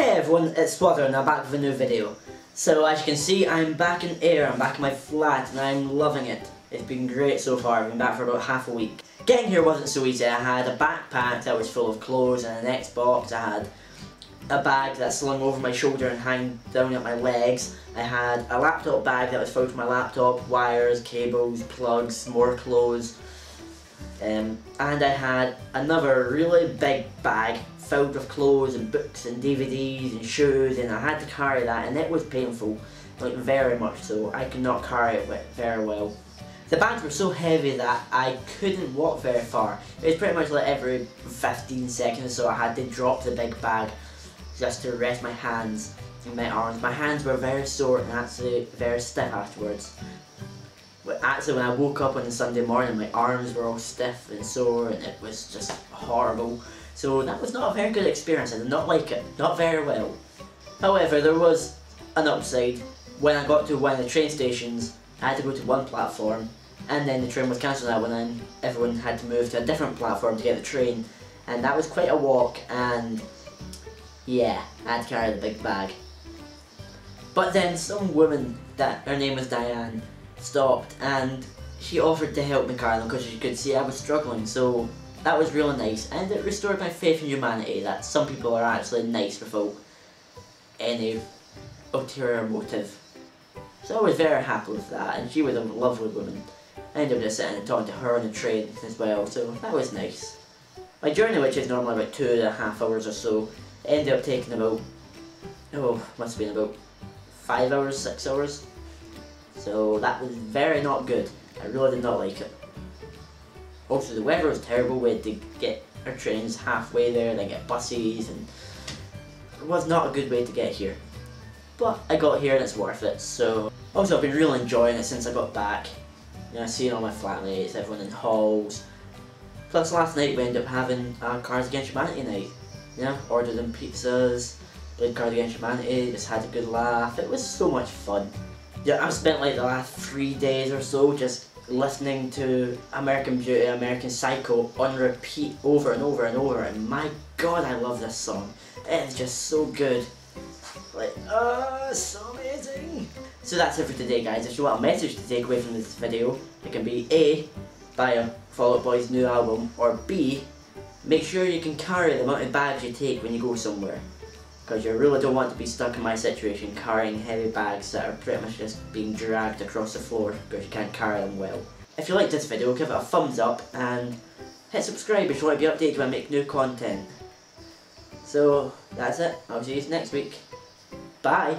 Hey everyone, it's Swozor and I'm back with a new video. So as you can see, I'm back in Ayr, I'm back in my flat and I'm loving it. It's been great so far, I've been back for about half a week. Getting here wasn't so easy, I had a backpack that was full of clothes and an Xbox, I had a bag that slung over my shoulder and hang down at my legs. I had a laptop bag that was filled with my laptop, wires, cables, plugs, more clothes. Um, and I had another really big bag filled with clothes and books and DVDs and shoes and I had to carry that and it was painful, like very much so. I could not carry it very well. The bags were so heavy that I couldn't walk very far. It was pretty much like every 15 seconds so I had to drop the big bag just to rest my hands and my arms. My hands were very sore and actually very stiff afterwards. Actually when I woke up on the Sunday morning my arms were all stiff and sore and it was just horrible. So that was not a very good experience. I did not like it. Not very well. However, there was an upside. When I got to one of the train stations, I had to go to one platform, and then the train was cancelled that one, and everyone had to move to a different platform to get the train. And that was quite a walk, and yeah, I had to carry the big bag. But then some woman, that her name was Diane, stopped and she offered to help me them because she could see I was struggling. So that was really nice and it restored my faith in humanity that some people are actually nice without any ulterior motive. So I was very happy with that and she was a lovely woman. I ended up just sitting and talking to her on the train as well, so that was nice. My journey, which is normally about two and a half hours or so, ended up taking about, oh, must have been about five hours, six hours. So that was very not good. I really did not like it. Also, the weather was terrible. We had to get our trains halfway there, then get buses, and it was not a good way to get here. But I got here and it's worth it, so... Also, I've been really enjoying it since I got back. You know, seeing all my flatmates, everyone in halls. Plus, last night we ended up having uh, a Cards Against Humanity night. You know, ordered them pizzas, played Cards Against Humanity, just had a good laugh. It was so much fun. Yeah, I've spent like the last three days or so just listening to American Beauty, American Psycho on repeat over and over and over and my god I love this song. It's just so good. Like, oh, so amazing. So that's it for today guys. If you want a message to take away from this video, it can be A, buy a Fall Out Boy's new album, or B, make sure you can carry the amount of bags you take when you go somewhere because you really don't want to be stuck in my situation carrying heavy bags that are pretty much just being dragged across the floor because you can't carry them well. If you liked this video, give it a thumbs up and hit subscribe if you want to be updated when I make new content. So, that's it. I'll see you next week. Bye!